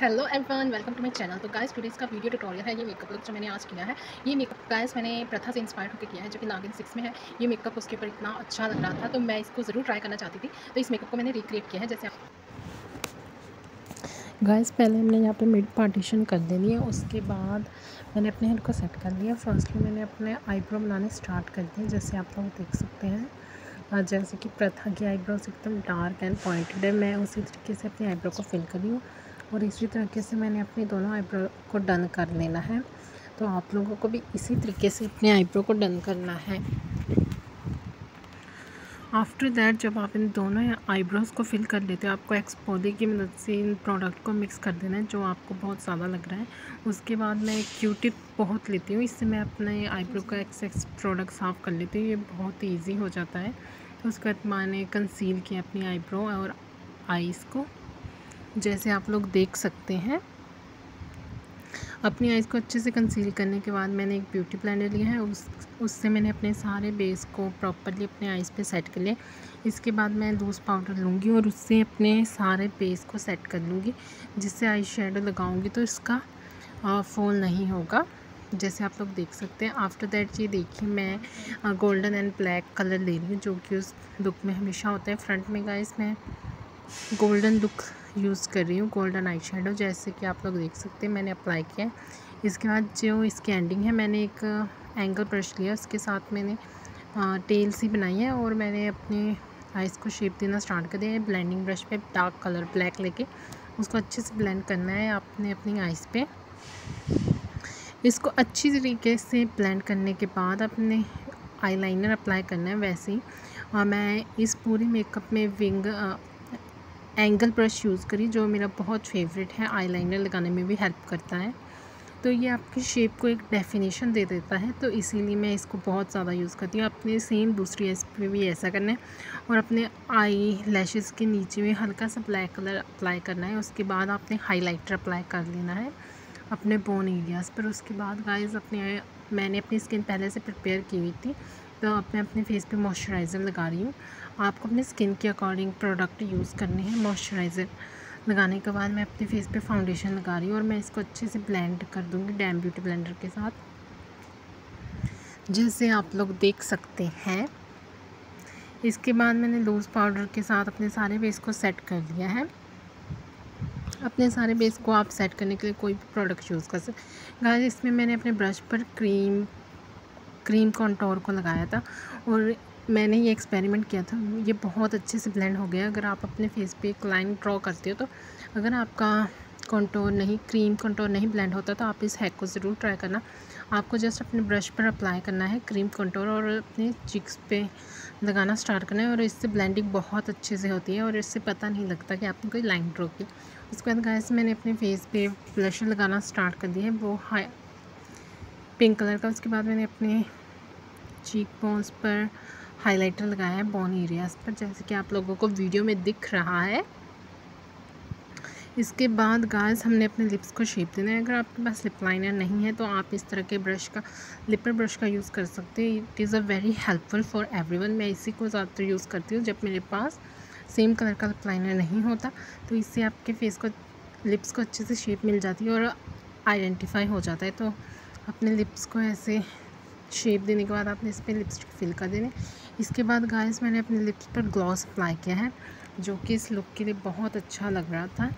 Hello everyone welcome to my channel तो guys today's का video tutorial है, ये मेकअप लुक जो मैंने आज किया है, ये मेकअप गाइस मैंने प्रथा से इंस्पायर होकर किया है, जो कि नागिन सिक्स में है, ये मेकअप उसके ऊपर इतना अच्छा लग रहा था तो मैं इसको ज़रूर ट्राई करना चाहती थी। तो इस मेकअप को मैंने रिक्रिएट किया है, जैसे आप गाइस पहले हमने यहाँ पे मिड पार्टीशन कर देनी है, उसके बाद मैंने अपने हेड को सेट कर लिया। फर्स्टली मैंने अपने आईब्रो बनाने स्टार्ट कर दिए, जैसे आप लोग देख सकते हैं। जैसे कि प्रथा की आईब्रोज एकदम डार्क एंड पॉइंटेड है, मैं उसी तरीके से अपनी आईब्रो को फिल करी हूँ। और इसी तरीके से मैंने अपनी दोनों आईब्रो को डन कर लेना है। तो आप लोगों को भी इसी तरीके से अपने आईब्रो को डन करना है। आफ्टर दैट जब आप इन दोनों आईब्रोज़ को फिल कर लेते हो, आपको एक्सपोदे की मदद से इन प्रोडक्ट को मिक्स कर देना है, जो आपको बहुत ज़्यादा लग रहा है। उसके बाद मैं क्यू टिप बहुत लेती हूँ, इससे मैं अपने आईब्रो का एक्स एक्स प्रोडक्ट साफ़ कर लेती हूँ, ये बहुत ईजी हो जाता है। तो उसके बाद मैंने कंसील किया अपनी आईब्रो और आईज़ को। जैसे आप लोग देख सकते हैं। अपनी आइज़ को अच्छे से कंसील करने के बाद मैंने एक ब्यूटी ब्लेंडर लिया है। उस, उससे मैंने अपने सारे बेस को प्रॉपरली अपने आइज़ पे सेट कर लिया। इसके बाद मैं लूज़ पाउडर लूँगी और उससे अपने सारे बेस को सेट कर लूँगी, जिससे आई शेडो लगाऊँगी तो इसका फॉल नहीं होगा। जैसे आप लोग देख सकते हैं आफ्टर दैट ये देखिए मैं गोल्डन एंड ब्लैक कलर ले रही हूँ, जो कि उस लुक में हमेशा होता है। फ्रंट में गाइस मैं गोल्डन लुक यूज़ कर रही हूँ गोल्डन आई शेडो जैसे कि आप लोग देख सकते हैं, मैंने अप्लाई किया है। इसके बाद जो इसकी एंडिंग है, मैंने एक एंगल ब्रश लिया, उसके साथ मैंने टेल सी बनाई है और मैंने अपने आइज़ को शेप देना स्टार्ट कर दिया है ब्लेंडिंग ब्रश पे डार्क कलर ब्लैक लेके। उसको अच्छे से ब्लेंड करना है आपने अपनी आइज़ पे। इसको अच्छी तरीके से ब्लेंड करने के बाद अपने आईलाइनर अप्लाई करना है, वैसे ही। मैं इस पूरे मेकअप में विंग एंगल ब्रश यूज़ करी, जो मेरा बहुत फेवरेट है आईलाइनर लगाने में भी हेल्प करता है। तो ये आपकी शेप को एक डेफिनेशन दे देता है तो इसीलिए मैं इसको बहुत ज़्यादा यूज़ करती हूँ। अपने सेम दूसरी आइस पे भी ऐसा करना है, और अपने आई लैशेज़ के नीचे में हल्का सा ब्लैक कलर अप्लाई करना है, उसके बाद आपने हाईलाइटर अप्लाई कर लेना है अपने बोन एरियाज़ पर। उसके बाद गाइस अपने, मैंने अपनी स्किन पहले से प्रिपेयर की हुई थी तो मैं अपने फेस पे मॉइस्चराइज़र लगा रही हूँ। आपको अपने स्किन के अकॉर्डिंग प्रोडक्ट यूज़ करने हैं मॉइस्चराइज़र। लगाने के बाद मैं अपने फेस पे फाउंडेशन लगा रही हूँ और मैं इसको अच्छे से ब्लेंड कर दूँगी, डैम ब्यूटी ब्लेंडर के साथ। जैसे आप लोग देख सकते हैं, इसके बाद मैंने लूज़ पाउडर के साथ अपने सारे बेस को सेट कर लिया है। अपने सारे बेस को आप सेट करने के लिए कोई भी प्रोडक्ट यूज़ कर सकते गाइस, इसमें मैंने अपने ब्रश पर क्रीम क्रीम कॉन्टोर को लगाया था और मैंने ये एक्सपेरिमेंट किया था। ये बहुत अच्छे से ब्लेंड हो गया। अगर आप अपने फेस पे एक लाइन ड्रॉ करते हो तो अगर आपका कॉन्टोर नहीं, क्रीम कॉन्टोर नहीं ब्लेंड होता तो आप इस हैक को ज़रूर ट्राई करना। आपको जस्ट अपने ब्रश पर अप्लाई करना है क्रीम कॉन्टोर और अपने चिक्स पे लगाना स्टार्ट करना है और इससे ब्लेंडिंग बहुत अच्छे से होती है और इससे पता नहीं लगता कि आपने कोई लाइन ड्रॉ की। उसके बाद गाय मैंने अपने फेस पे ब्लशर लगाना स्टार्ट कर दिया है। वो हाई पिंक कलर का, उसके बाद मैंने अपने चीक बोन्स पर हाइलाइटर लगाया है बोन एरियाज़ पर, जैसे कि आप लोगों को वीडियो में दिख रहा है। इसके बाद गाइस हमने अपने लिप्स को शेप देना है। अगर आपके पास लिप लाइनर नहीं है तो आप इस तरह के ब्रश का लिपर ब्रश का यूज़ कर सकते हैं। It is a very helpful for everyone मैं इसी को ज़्यादातर यूज़ करती हूँ, जब मेरे पास सेम कलर का लिप लाइनर नहीं होता तो इससे आपके फेस को लिप्स को अच्छे से शेप मिल जाती है और आइडेंटिफाई हो जाता है। तो अपने लिप्स को ऐसे शेप देने के बाद आपने इस पर लिपस्टिक फिल कर देने। इसके बाद गाइस मैंने अपने लिप्स पर ग्लॉस अप्लाई किया है, जो कि इस लुक के लिए बहुत अच्छा लग रहा था।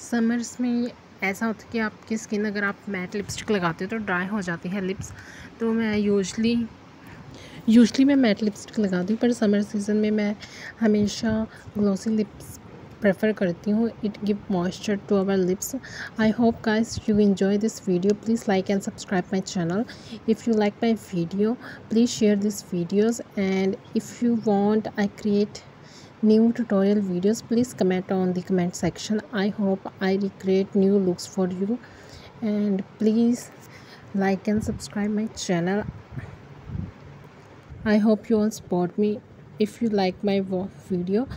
समर्स में ऐसा होता है कि आपकी स्किन अगर आप मैट लिपस्टिक लगाते हो तो ड्राई हो जाती है लिप्स तो मैं यूजली यूजली मैं मैट लिपस्टिक लगाती हूँ, पर समर सीज़न में मैं हमेशा ग्लोसी लिप्स prefer करती हूँ it give moisture to our lips I hope guys you enjoy this video please like and subscribe my channel if you like my video please share these videos and if you want I create new tutorial videos please comment on the comment section I hope I recreate new looks for you and please like and subscribe my channel I hope you all support me if you like my video